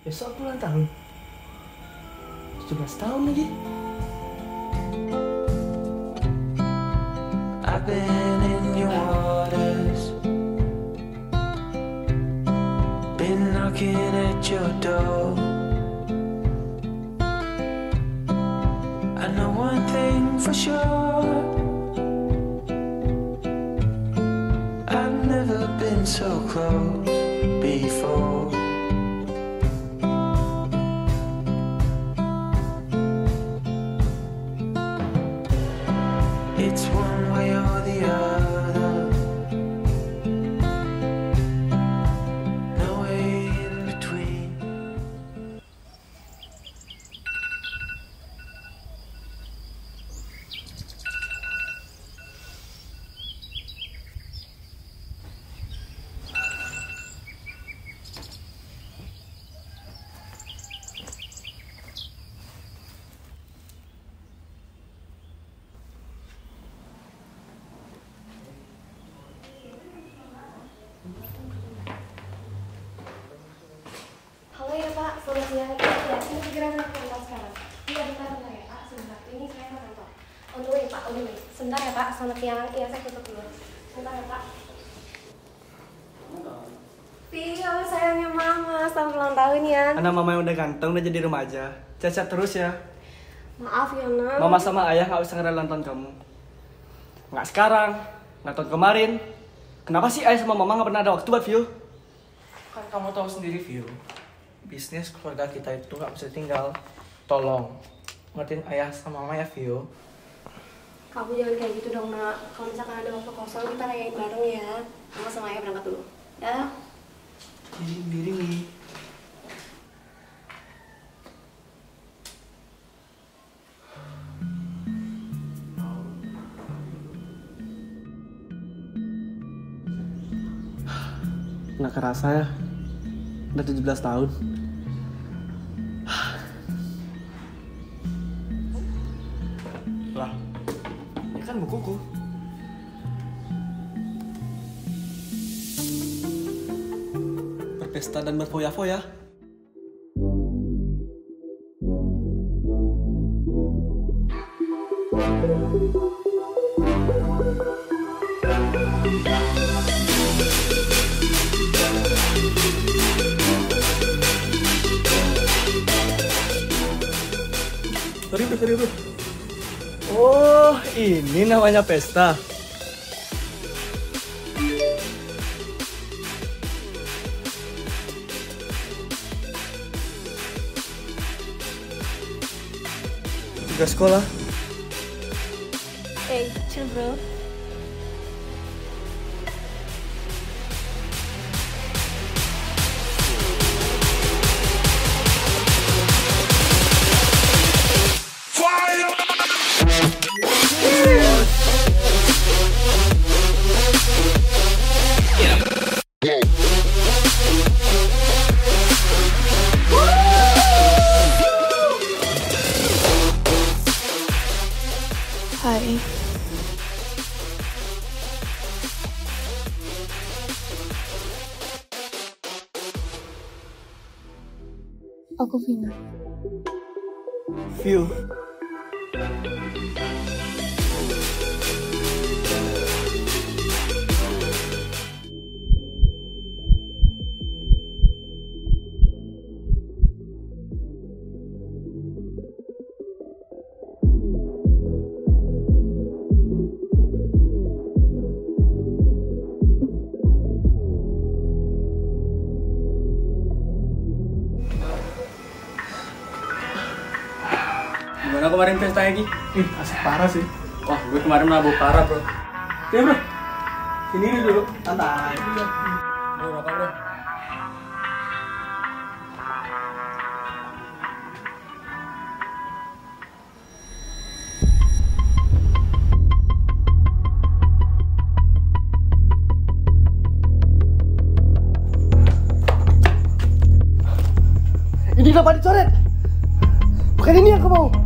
besok aku ulang tahun. 17 tahun lagi. I've been in your waters. Been knocking at your door. I know one thing for sure. I've never been so close before. Ya Pak, selamat siang. Ya, ini segera saya ke kantor sekarang. Iya, bentar, bentar ya Pak, sebentar. Ini saya ke kantor. On the way Pak, on the way. Sebentar ya Pak, selamat siang. Iya, saya tutup dulu. Sebentar ya Pak. Tio, sayangnya Mama, selamat ulang tahun ya. Anak mama yang udah ganteng udah jadi remaja. Cacat terus ya. Maaf ya, Nak. Mama sama ayah nggak usah ngerayain ulang tahun kamu. Nggak sekarang, nggak tahun kemarin. Kenapa sih ayah sama mama nggak pernah ada waktu buat view? kan kamu tahu sendiri view bisnis keluarga kita itu nggak bisa tinggal tolong ngertiin ayah sama mama ya view Kamu jangan kayak gitu dong, Nak. Kalau misalkan ada waktu kosong, kita rayain bareng ya. Mama sama Ayah berangkat dulu. Ya. diri diri nih Nggak kerasa ya. Udah 17 tahun. lah ini kan bukuku Berpesta dan berfoya-foya. Sorry bro. Oh, ini namanya pesta. Tugas sekolah. Hey, chill bro. ao confinar. Fio. Gimana kemarin pesta lagi? ih asik parah sih. Wah, gue kemarin mabuk parah, bro. ya bro. Sini dulu. Santai. Bro, rokok, bro. ini kenapa dicoret? Bukan ini yang kau mau